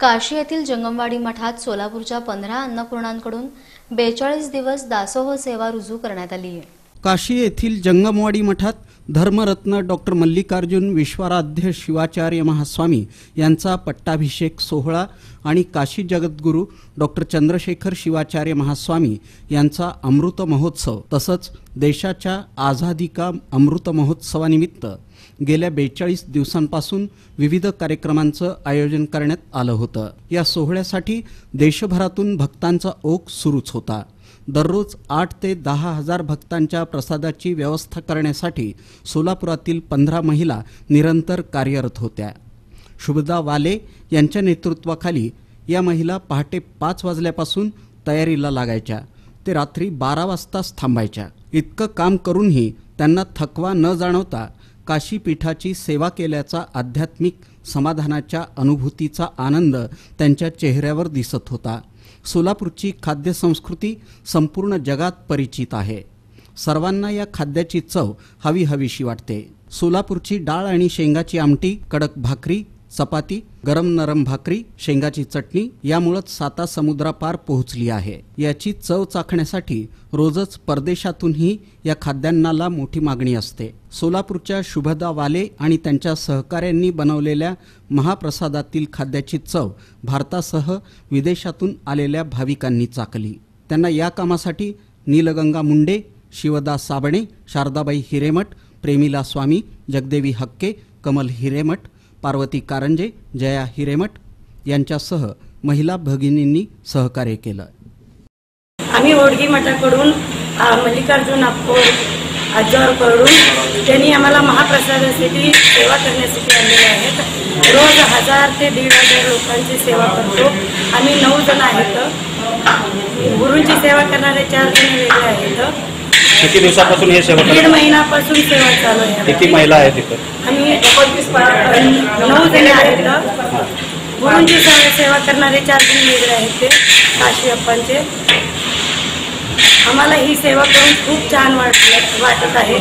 काशी येथील जंगमवाडी मठात सोलापूरच्या पंधरा अन्नपूर्णांकडून बेचाळीस दिवस दासोह सेवा रुजू करण्यात आली. आहे काशी येथील जंगमवाडी मठात धर्मरत्न डॉक्टर मल्लिकार्जुन विश्वाराध्य शिवाचार्य महास्वामी यांचा पट्टाभिषेक सोहळा आणि काशी जगद्गुरू डॉक्टर चंद्रशेखर शिवाचार्य महास्वामी यांचा अमृत महोत्सव तसंच देशाच्या आझादी का अमृत महोत्सवानिमित्त गेल्या बेचाळीस दिवसांपासून विविध कार्यक्रमांचं आयोजन करण्यात आलं होतं. या सोहळ्यासाठी देशभरातून भक्तांचा ओघ सुरूच होता. दररोज आठ ते दहा हजार भक्तांच्या प्रसादाची व्यवस्था करण्यासाठी सोलापुरातील पंधरा महिला निरंतर कार्यरत होत्या. शुभदा वाले यांच्या नेतृत्वाखाली या महिला पहाटे पाच वाजल्यापासून तयारीला लागायच्या. ते रात्री बारा वाजताच थांबायच्या. इतकं काम करूनही त्यांना थकवा न जाणवता काशीपीठाची सेवा केल्याचा आध्यात्मिक समाधानाच्या अनुभूतीचा आनंद त्यांच्या चेहऱ्यावर दिसत होता. सोलापूरची खाद्यसंस्कृती संपूर्ण जगात परिचित आहे. सर्वांना या खाद्याची चव हवी हवीशी वाटते. सोलापूरची डाळ आणि शेंगाची आमटी कडक भाकरी चपाती गरम नरम भाकरी शेंगाची चटणी यामुळंच साता समुद्रापार पोहोचली आहे. याची चव चाखण्यासाठी रोजच परदेशातूनही या खाद्यांनाला मोठी मागणी असते. सोलापूरच्या शुभदा वाले आणि त्यांच्या सहकाऱ्यांनी बनवलेल्या महाप्रसादातील खाद्याची चव भारतासह विदेशातून आलेल्या भाविकांनी चाकली. त्यांना या कामासाठी नीलगंगा मुंडे शिवदा साबणे शारदाबाई हिरेमठ प्रेमिला स्वामी जगदेवी हक्के कमल हिरेमठ पार्वती कारंजे जया हिरेमठ यांच्यासह महिला भगिनींनी सहकार्य केलं. आम्ही ओडगी मठाकडून मल्लिकार्जुन आजोरकडून त्यांनी आम्हाला महाप्रसादासाठी सेवा करण्यासाठी आणलेले आहेत. रोज हजार ते दीड हजार लोकांची सेवा करतो. आम्ही नऊ जण आहेत. गुरूंची सेवा करणारे चार जण वेगळे आहेत. किती दिवसापासून हे सेवा दीड महिन्यापासून सेवा चालू आहे. किती. महिला आहेत तिथं आम्ही पंचवीस नऊ जणी आहेत ना. सेवा सेवा करणारे चार जण वेगळे आहेत ते काशी अप्पांचे. आम्हाला ही सेवा करून खूप छान वाटलं वाटत आहे.